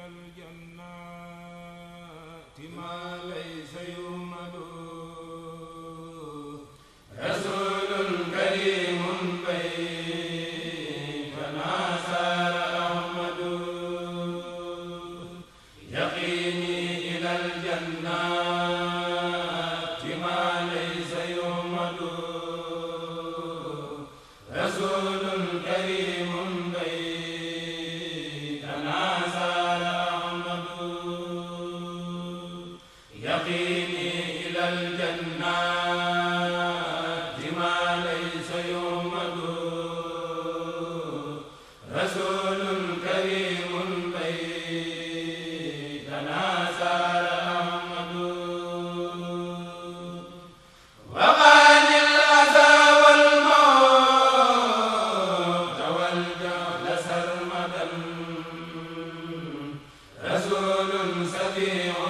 إلى الجنات ما ليس يومد. رسول كريم بيننا سار أحمد. يقيني إلى الجنات ما ليس يومد. رسول قول فبيع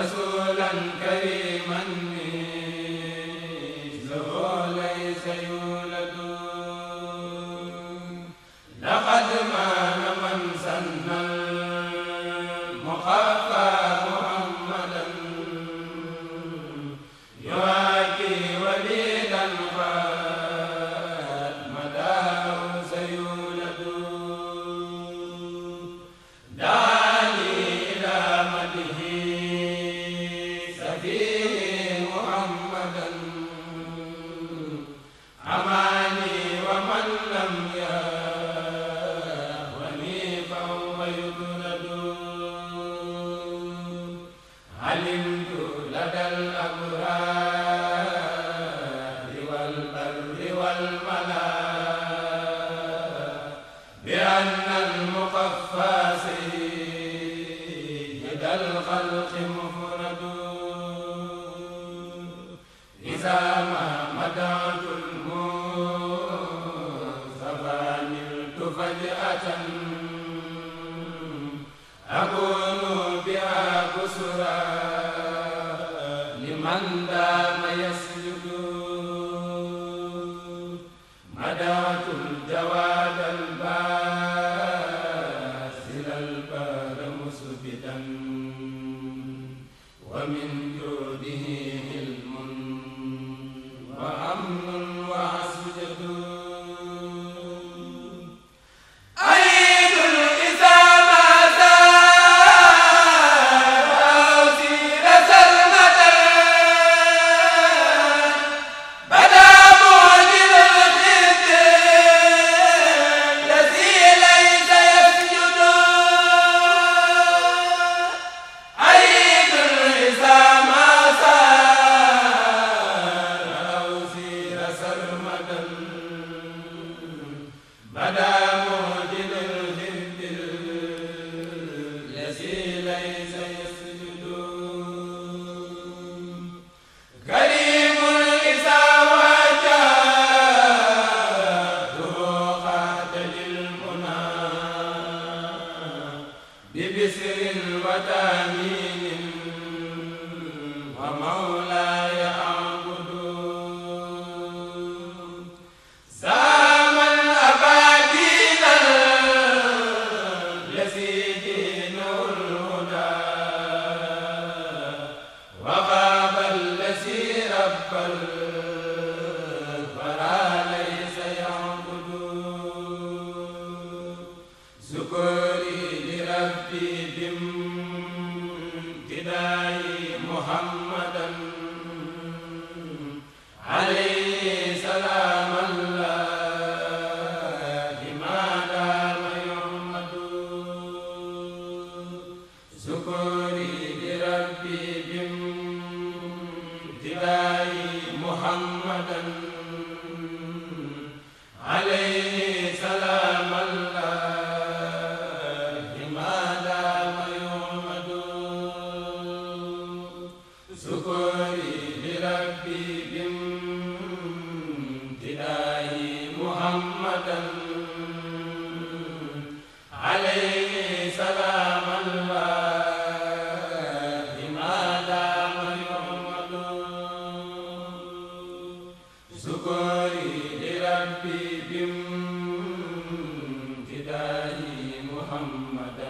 رسولا كريما عماني ومن لم يهوني فهو يدرد علمت لدى الأبرار والبر والملا بأن المقفى سيد الخلق مفرد. إذا and وتأمين ومولى محمدا عليه محمد